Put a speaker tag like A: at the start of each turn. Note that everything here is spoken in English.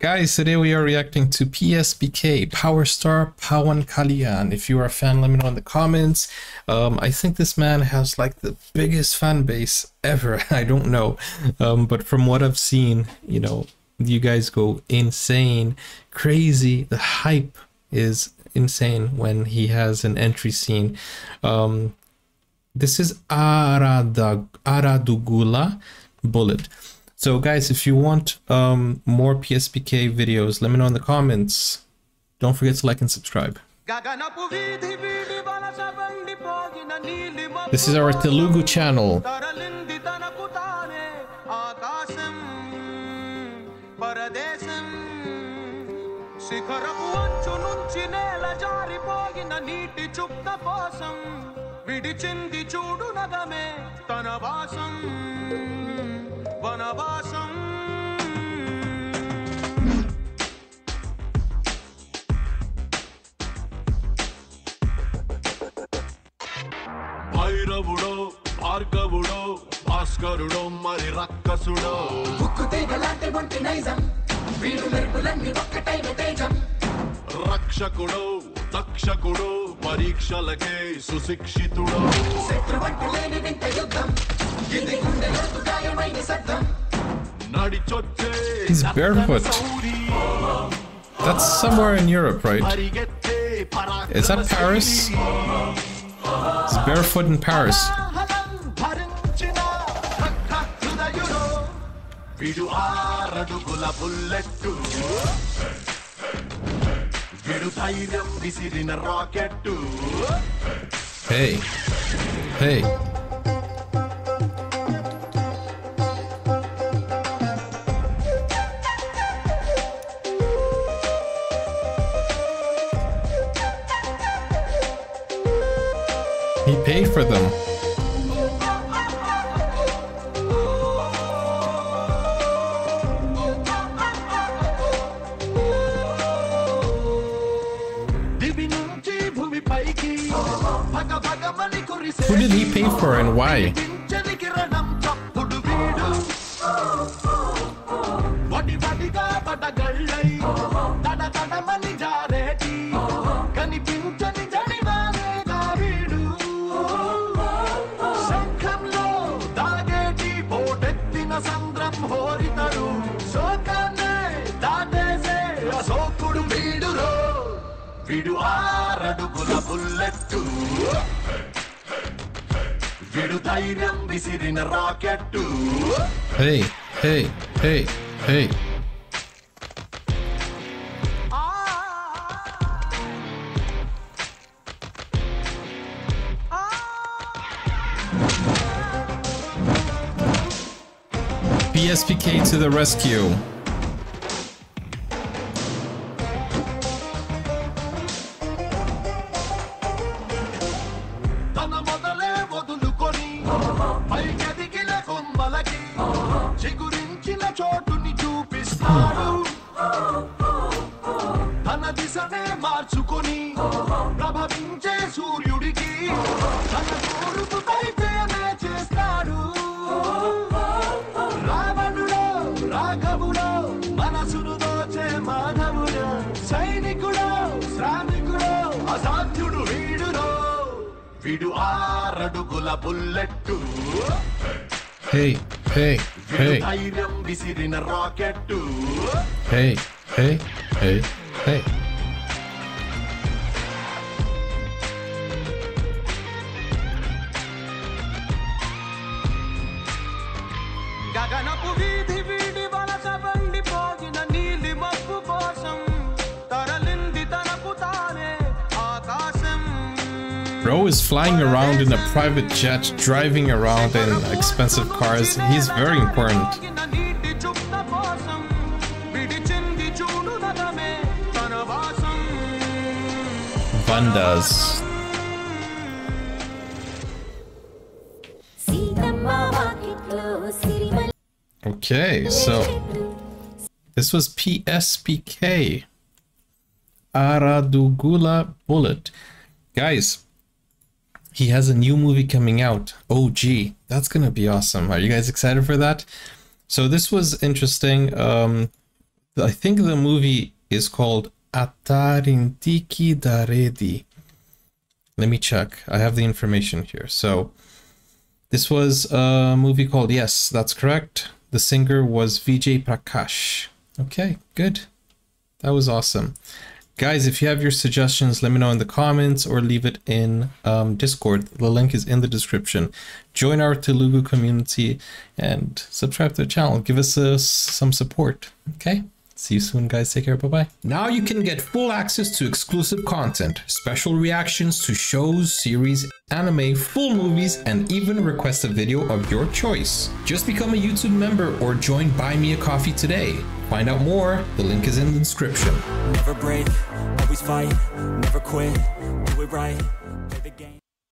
A: Guys, today we are reacting to PSPK, Power Star Pawan Kalyan. If you are a fan, let me know in the comments. Um, I think this man has like the biggest fan base ever. I don't know. Um, but from what I've seen, you know, you guys go insane, crazy. The hype is insane when he has an entry scene. Um, this is Aradag Aaradugula Bullet. So guys, if you want um, more PSBK videos, let me know in the comments. Don't forget to like and subscribe. This is our Telugu channel. శిఖరపు అంచు నుంచి నేల జారిపోగిన నీటి చుక్క కోసం విడిచింది చూడు నగమే తన వాసం వనవాసం
B: భైరవుడో భార్గవుడో భాస్కరుడో మరి రక్కసుడో. ఉక్కు తీగలాంటి వంటి నైజం. వీడు మెరుపులన్నీ ఒక్కటైన తేజం రక్షకుడో తక్షకుడో పరీక్షలకే సుశిక్షితుడో. శత్రువంటి లేని యుద్ధం.
A: He's barefoot. That's somewhere in Europe, right?
B: పరిగెత్తే
A: Is that Paris? It's barefoot in Paris.
B: భరించిన హృదయుడో విడు ఆరడుగుల బుల్లెట్టు విడు ధైర్యం విసిరిన rocket
A: Hey. Hey. He paid for them. Who did he pay for and why?
B: వీడు ఆరడుగుల బుల్లెట్టు విడు ధైర్యం విసిరిన rocket
A: Hey, hey, hey, hey. PSPK to the rescue.
B: ప్రభవించే సూర్యుడికి తన తూర్పు పైపేనే చేస్తాడు. రావణుడో రాఘవుడో మనసును దోచే మాధవుడో సైనికుడో శ్రామికుడో అసాధ్యుడు వీడురో వీడు ఆరడుగుల బుల్లెట్టు.
A: hey,
B: వీడు
A: hey,
B: ధైర్యం విసిరిన rocket.
A: hey, hey, hey, hey. Bro is flying around in a private jet, driving around in expensive cars. He's very important. Vandas. Okay, so this was PSPK Aaradugula Bullet. Guys, he has a new movie coming out. Oh, gee, That's gonna be awesome. Are you guys excited for that? So this was interesting. Um, I think the movie is called Attarintiki Daredi. Let me check. I have the information here. So this was a movie called Yes, that's correct. The singer was Vijay Prakash. Okay, good. That was awesome. Guys, if you have your suggestions, let me know in the comments or leave it in um, Discord. The link is in the description. Join our Telugu community and subscribe to the channel. Give us uh, some support. Okay? See you soon, guys. Take care. Bye bye. Now you can get full access to exclusive content, special reactions to shows, series, anime, full movies, and even request a video of your choice. Just become a YouTube member or join Buy Me a Coffee today. Find out more. The link is in the description.
C: Never break, always fight, never quit, do it right.